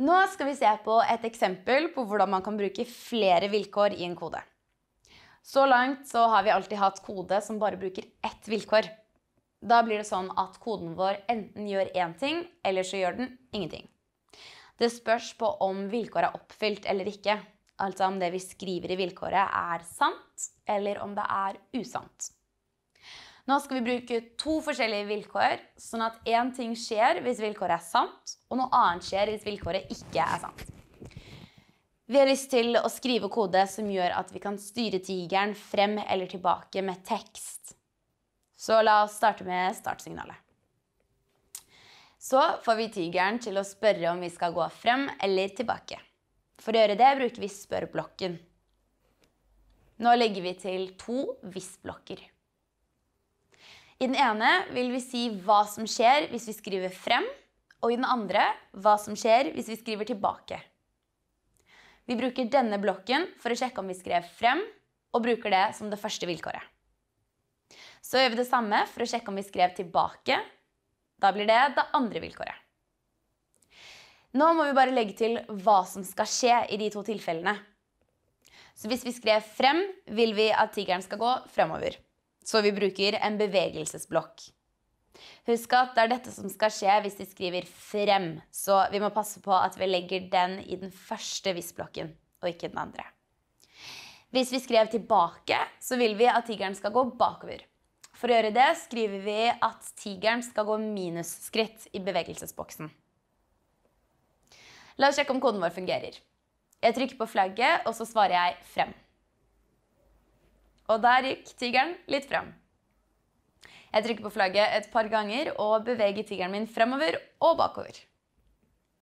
Nå skal vi se på et eksempel på hvordan man kan bruke flere vilkår i en kode. Så langt så har vi alltid hatt kode som bare bruker ett vilkår. Da blir det sånn at koden vår enten gjør én ting, eller så gjør den ingenting. Det spørs på om vilkåret er oppfylt eller ikke. Altså om det vi skriver i vilkåret er sant, eller om det er usant. Nå skal vi bruke to forskjellige vilkår, sånn at én ting skjer hvis vilkåret er sant, og noe annet skjer hvis vilkåret ikke er sant. Vi har lyst til å skrive kode som gjør at vi kan styre tigeren frem eller tilbake med tekst. Så la oss starte med startsignalet. Så får vi tigeren til å spørre om vi skal gå frem eller tilbake. For å gjøre det bruker vi spør-blokken. Nå legger vi til to hvis-blokker. I den ene vil vi si hva som skjer hvis vi skriver frem, og i den andre hva som skjer hvis vi skriver tilbake. Vi bruker denne blokken for å sjekke om vi skrev frem, og bruker det som det første vilkåret. Så gjør vi det samme for å sjekke om vi skrev tilbake. Da blir det det andre vilkåret. Nå må vi bare legge til hva som skal skje i de to tilfellene. Så hvis vi skrev frem, vil vi at tigeren skal gå fremover. Så vi bruker en bevegelsesblokk. Husk at det er dette som skal skje hvis vi skriver 'frem', så vi må passe på at vi legger den i den første hvis-blokken, og ikke den andre. Hvis vi skrev 'tilbake', så vil vi at tigeren skal gå bakover. For å gjøre det skriver vi at tigeren skal gå minusskritt i bevegelsesboksen. La oss sjekke om koden vår fungerer. Jeg trykker på flagget, og så svarer jeg 'frem'. Og der gikk tigeren litt frem. Jeg trykker på flagget et par ganger og beveger tigeren min fremover og bakover.